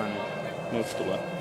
パンの人は。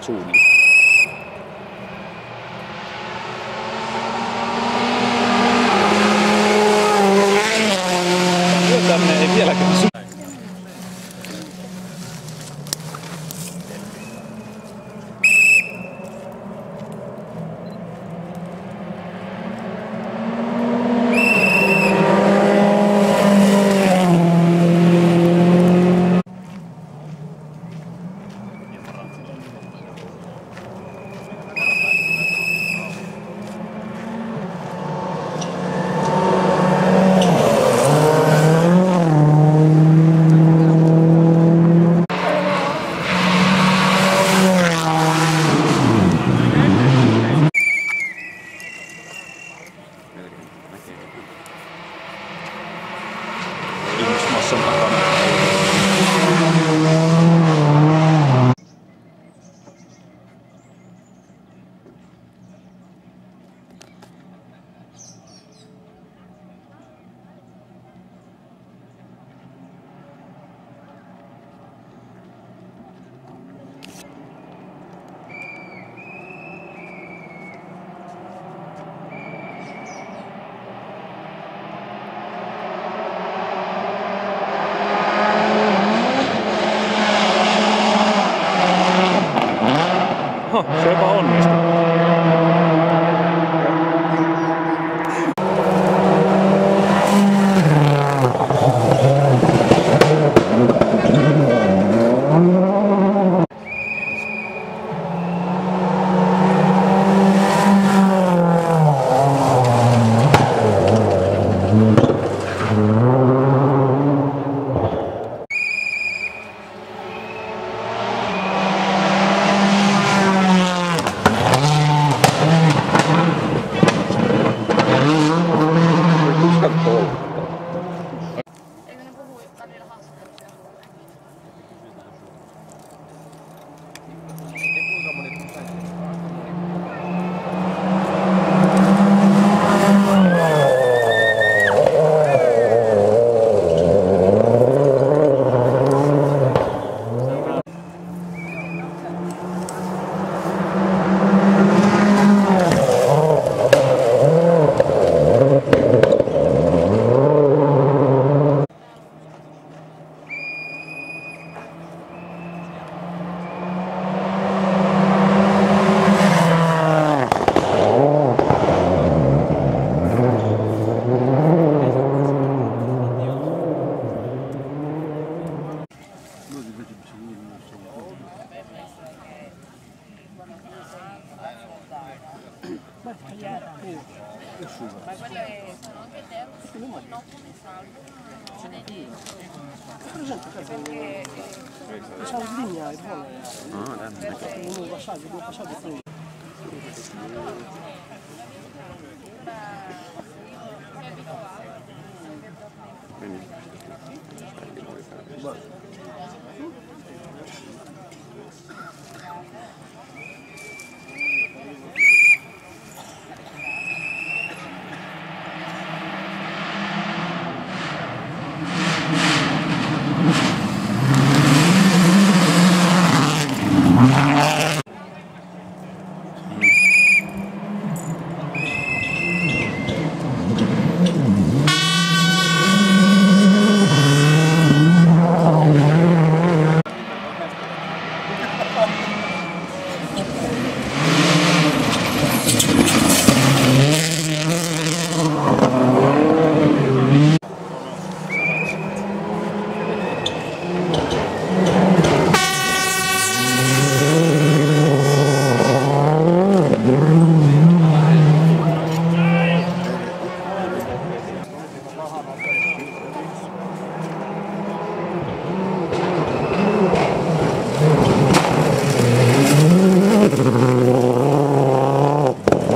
助 습. Schön bauen. Parkentaakin tietenkin Thank you.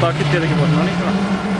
takip tehlikeli bakın.